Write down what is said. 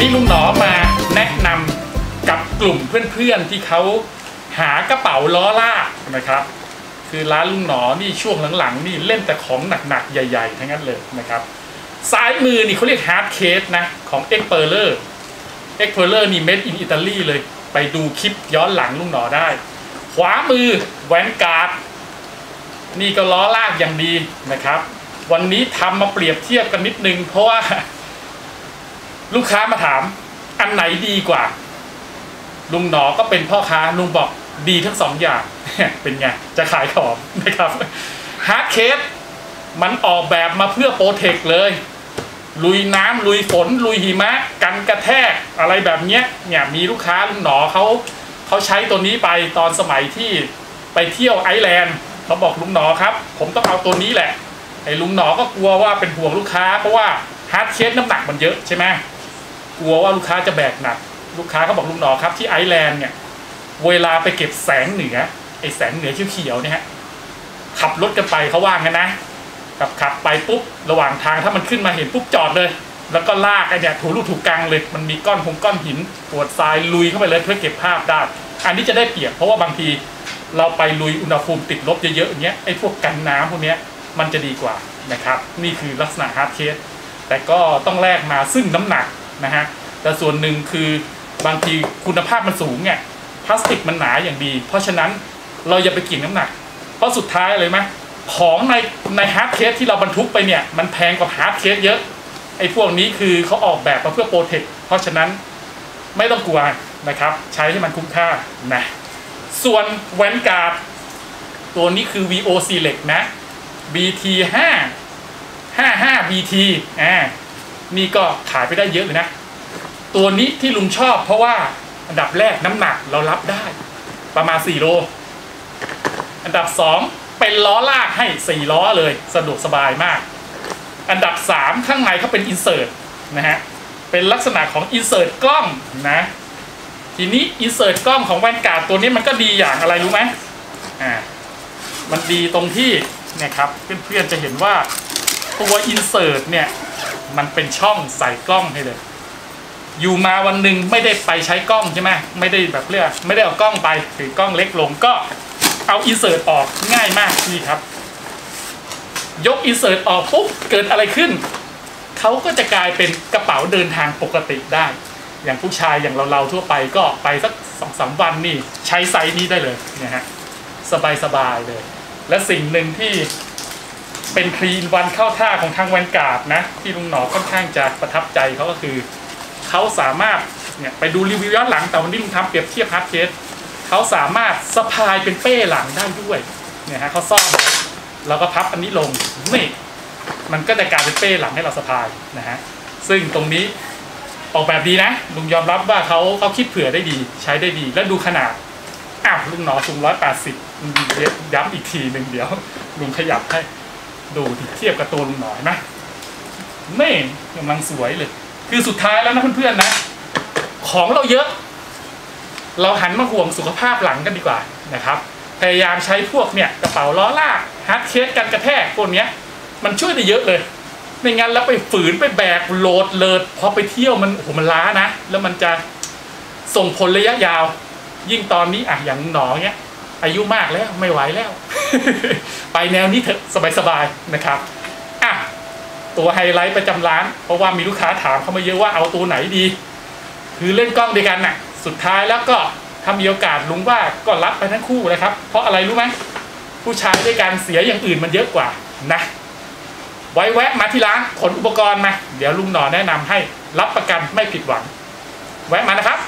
นี้ลุงหนอมาแนะนำกับกลุ่มเพื่อนๆที่เขาหากระเป๋าล้อลากนะครับ คือร้านลุงหนอนี่ช่วงหลังๆ นี่เล่นแต่ของหนักๆ ใหญ่ๆ ทั้งนั้นเลยนะครับซ้ายมือนี่เขาเรียก hard case นะ ของ e x p e r l e r e x p e r l e r นี่ made in Italy เลย ไปดูคลิปย้อนหลังลุงหนอได้ ขวามือ Vanguard นี่ก็ล้อลากอย่างดีนะครับ วันนี้ทำมาเปรียบเทียบกันนิดนึงเพราะว่า ลูกค้ามาถาม อันไหนดีกว่า ลุงหนอก็เป็นพ่อค้าลุงบอกดีทั้งสองอย่างเป็นไง จะขายของนะครับ hard case มันออกแบบมาเพื่อ protect เลย ลุยน้ำลุยฝน ลุยหิมะ กันกระแทกอะไรแบบเนี้ยเนี่ยมีลูกค้าลุงหนอเขาเขาใช้ตัวนี้ไปตอนสมัยที่ไปเที่ยวไอซ์แลนด์เขาบอกลุงหนอครับ ผมต้องเอาตัวนี้แหละไอ้ลุงหนอก็กลัวว่าเป็นห่วงลูกค้าเพราะว่า hard case น้ำหนักมันเยอะใช่ไหม กลัวว่าลูกค้าจะแบกหนัก ลูกค้าเขาบอกลุงหนอครับที่ไอซ์แลนด์เนี่ย เวลาไปเก็บแสงเหนือไอ้แสงเหนือเขียวๆเนี่ยฮะขับรถกันไปเขาว่างั้นนะขับขับไปปุ๊บระหว่างทางถ้ามันขึ้นมาเห็นปุ๊บจอดเลย แล้วก็ลากไอ้เนี่ยถูลู่ถูกังเลย มันมีก้อนหงก้อนหินกรวดทรายลุยเข้าไปเลยเพื่อเก็บภาพได้ อันนี้จะได้เปรียบเพราะว่าบางทีเราไปลุยอุณหภูมิติดลบเยอะๆอย่างเงี้ยไอ้พวกกันน้ำพวกเนี้ยมันจะดีกว่านะครับ นี่คือลักษณะ hard case แต่ก็ต้องแลกมาซึ่งน้ำหนัก นะฮะแต่ส่วนหนึ่งคือบางทีคุณภาพมันสูงเนี่ยพลาสติกมันหนาอย่างดี เพราะฉะนั้นเราอย่าไปเกี่ยงน้ำหนัก เพราะสุดท้ายเลยไหมของในใน hard case ที่เราบรรทุกไปเนี่ยมันแพงกว่า hard case เยอะไอ้พวกนี้คือเขาออกแบบมาเพื่อโปรเทคเพราะฉะนั้นไม่ต้องกลัวนะครับ ใช้ให้มันคุ้มค่านะส่วนแวนการ์ดตัวนี้คือ VO Select นะ BT 5 55 BT อ่า นี่ก็ขายไปได้เยอะเลยนะ ตัวนี้ที่ลุงชอบเพราะว่าอันดับแรกน้ำหนักเรารับได้ ประมาณ 4 โล อันดับ 2 เป็นล้อลากให้ 4 ล้อเลยสะดวกสบายมาก อันดับ 3 ข้างในเขาเป็นอินเสิร์ตนะฮะ เป็นลักษณะของอินเสิร์ตกล้องนะ ทีนี้อินเสิร์ตกล้องของแวนการ์ดตัวนี้มันก็ดีอย่างอะไรรู้ไหมอ่า มันดีตรงที่เนี่ยครับเพื่อนๆจะเห็นว่าตัวอินเสิร์ตเนี่ย มันเป็นช่องใส่กล้องให้เลย อยู่มาวันหนึ่งไม่ได้ไปใช้กล้องใช่ไหมไม่ได้แบบเรียกไม่ได้เอากล้องไปถือกล้องเล็กลงก็เอาอินเสิร์ตออกง่ายมากนี่ครับ ยก insert ออกปุ๊บเกิดอะไรขึ้นเขาก็จะกลายเป็นกระเป๋าเดินทางปกติได้ อย่างผู้ชายอย่างเราๆทั่วไปก็ไปสักสองสามวันนี่ใช้ไซส์นี้ได้เลยนะฮะสบายๆเลย และสิ่งหนึ่งที่ เป็นคลีนวันเข้าท่าของทาง Vanguard นะ ที่ลุงหนอค่อนข้างจะประทับใจเขาก็คือ เขาสามารถเนี่ยไปดูรีวิวย้อนหลังแต่วันนี้ลุงทำเปรียบเทียบ hard caseเขาสามารถสะพายเป็นเป้หลังได้ด้วยเนี่ยฮะเขาซ่อนแล้วก็พับอันนี้ลงนี่มันก็จะกลายเป็นเป้หลังให้เราสะพายนะฮะซึ่งตรงนี้ออกแบบดีนะลุงยอมรับว่าเขาเขาคิดเผื่อได้ดี ใช้ได้ดี แล้วดูขนาดอ้าวลุงหนอสูงร้อยแปดสิบย้ำอีกทีหนึ่งเดี๋ยวลุงขยับให้ ดูเทียบกับตัวลุงหน่อยไหมนี่กำลังสวยเลย คือสุดท้ายแล้วนะเพื่อนๆนะ ของเราเยอะ เราหันมาห่วงสุขภาพหลังกันดีกว่านะครับ พยายามใช้พวกเนี่ยกระเป๋าล้อลาก hard case กันกระแทกพวกเนี้ย มันช่วยได้เยอะเลยไม่งั้นแล้วไปฝืนไปแบกโหลดเลิศพอไปเที่ยวมันโอ้โหมันล้านะ แล้วมันจะส่งผลระยะยาว ยิ่งตอนนี้อะอย่างหนอเนี้ยอายุมากแล้วไม่ไหวแล้ว ไปแนวนี้เถอะสบายๆนะครับอะตัวไฮไลท์ประจำร้าน เพราะว่ามีลูกค้าถามเข้ามาเยอะว่าเอาตัวไหนดี คือเล่นกล้องด้วยกันน่ะ สุดท้ายแล้วก็ถ้ามีโอกาสลุงว่าก็รับไปทั้งคู่นะครับ เพราะอะไรรู้ไหมผู้ชายด้วยกันเสียอย่างอื่นมันเยอะกว่านะไว้แวะมาที่ร้านขนอุปกรณ์มา เดี๋ยวลุงหนอแนะนำให้รับประกันไม่ผิดหวัง แวะมานะครับ